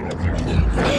Yeah.